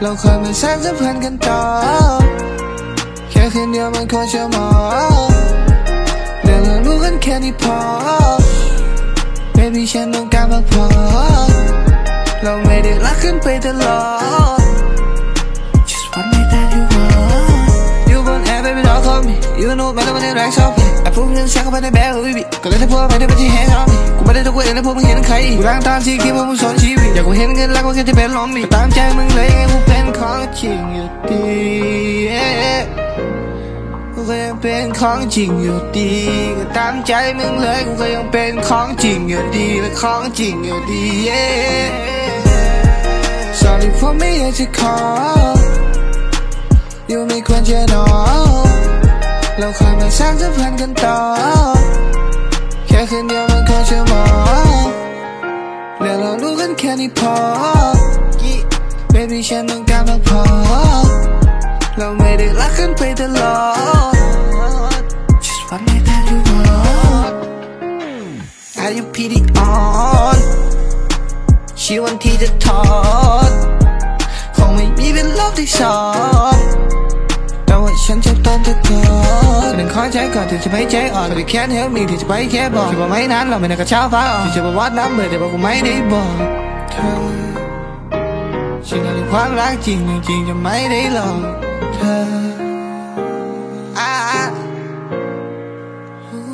อยู่ไม่คอนเราเคยมาสร้างสัมพันธ์กันต่อ แค่คืนเดียวมันควรจะหมอเรื่องเรารู้กันแค่นี้พอ Baby ฉันต้องการพักผ่อนเราไม่ได้รักกันไปตลอด Just one night that you want You want air baby don't call me You know ไม่ต้องมาในแรงชอบพี่ไอ้พวกเงินแซงเข้าไปในแบงค์ baby ก็เลยถ้าพวกไม่ได้มาที่แฮงเอาพี่กูไม่ได้ตัวเองแล้วพวกมึงเห็นใครกูร่างตามที่คิดว่ามึงสอนชีวิตอยากกูเห็นเงินแล้วก็แค่จะเป็นลมอีกตามใจมึงเลยไงกู เป็นของจริงอยู่ดีก็ตามใจมึงเลยกูก็ยังเป็นของจริงอยู่ดีและของจริงอยู่ดี Sorry for me อยากจะขออยู่ไม่ควรจะนอนเราเคยมาสร้างสัมพันธ์กันต่อ แค่คืนเดียวมันควรจะหมอแล้วเรารู้กันแค่นี้พอ Baby ฉันต้องการพักผ่อเราไม่ได้รักกันไปตลอด Are you pretty on ชีวันที่จะถอดคงไม่มีเป็นรอบที่สองแต่ว่าฉันจะต้นจะก่อนหนึ่งขอใจก่อนที่จะไปใจอ่อนแต่แค่เฮลมีที่จะไปแค่บอกที่ว่าไม่นานเราไม่ได้กระเช้าฟ้าอ่อนที่จะบอกว่าน้ำเบื่อแต่บอกกูไม่ได้บอกเธอฉันอยากรู้ความรักจริงจริงจะไม่ได้หลอกเธออ่า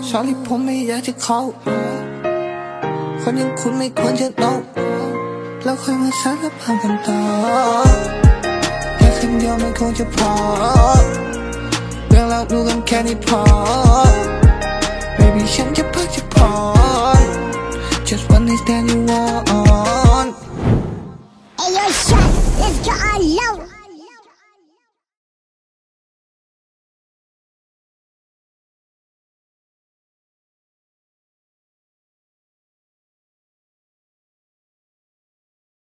Sorry ผมไม่อยากจะเข้า คนอย่างคุณไม่ควรจะโน้แล้วค่อยมาสารภาพกันต่อแค่คำเดียวมันคงจะพอเรื่องเราดูกันแค่นี้พอ Baby ฉันจะพักจะพอ Just one night stand you want Hey, yo, shot. Let's go all low.